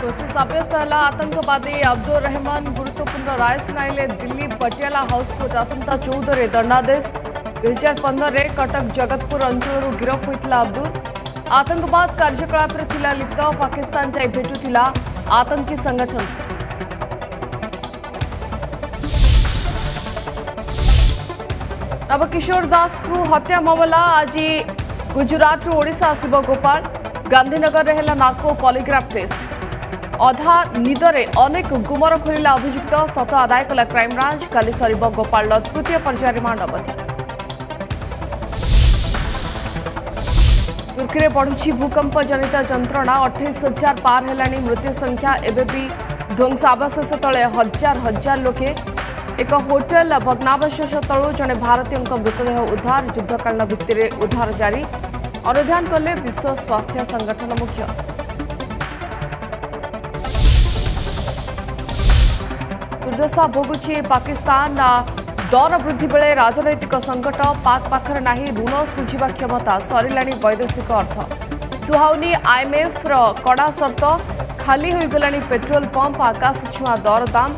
process सब्यस्त होगा आतंकवादी अब्दुल रहमान गुरुत्वपूर्ण राय सुनाइले दिल्ली पटियाला हाउस कोर्ट आसंता चौदह दंडादेश दुई हजार पंद्रह कटक जगतपुर अंचल गिरफ्त होता अब्दुल आतंकवाद कार्यकलापर लिप्त पाकिस्तान जाए भेटुला आतंकी संगठन नवकिशोर दास को हत्या मामला आज गुजरात ओडा आसव गोपाल गांधीनगर है नाको पॉलीग्राफ टेस्ट अधा निदरे अनेक गुमर खोलला अभुक्त सत आदाय कला क्राइमब्रांच का सर गोपाल तृतीय पर्याय रिमांड अवधि तुर्की बढ़ुची भूकंप जनित जंत्रणा अठाईस हजार पार है मृत्यु संख्या एवं ध्वंसावशेष ते हजार हजार लोके एक होटेल भग्नावशेष तलु जड़े भारतीयों मृतदेह उद्धार युद्धकालन भित्तिर उद्धार जारी अनुधान कले विश्व स्वास्थ्य संगठन मुख्य दुर्दशा भोगु पाकिस्तान दर वृद्धि बेले राजनैतिक संकट पाक पाखर नाही ऋण सुझिबा क्षमता सरला वैदेशिक अर्थ सुहाउनी आईएमएफ र कडा शर्त सर्त खालिला पेट्रोल पंप आकाश छुवा दर दाम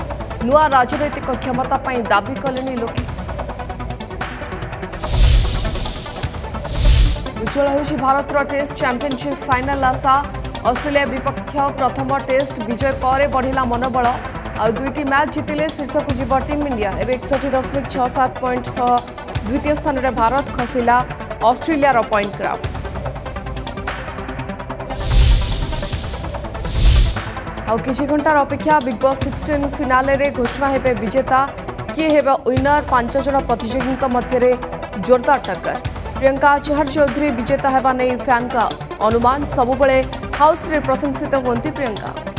नुआ राजनैतिक क्षमता पई दाबी कलेनी दावी कले होसी भारत र टेस्ट चॅम्पियनशिप फायनल आशा ऑस्ट्रेलिया विपक्ष प्रथम टेस्ट विजय पारे बढिला मनोबल दुईट मैच जीतिले शीर्षक जीव टीम इंडिया एवं एकसठ दशमिक छः सात पॉइंट सह द्वितीय स्थान में भारत खसला अस्ट्रेलिया रो पॉइंट ग्राफ आ किसी घंटार अपेक्षा बिग बस सिक्सटीन फिनाले रे घोषणा होते विजेता किए हे विनर पांचज प्रतिजोगी मध्य जोरदार टक्कर प्रियंका चहर चौधरी विजेता होने फैन का अनुमान सबुबले हाउस रे प्रशंसित तो हमें प्रियंका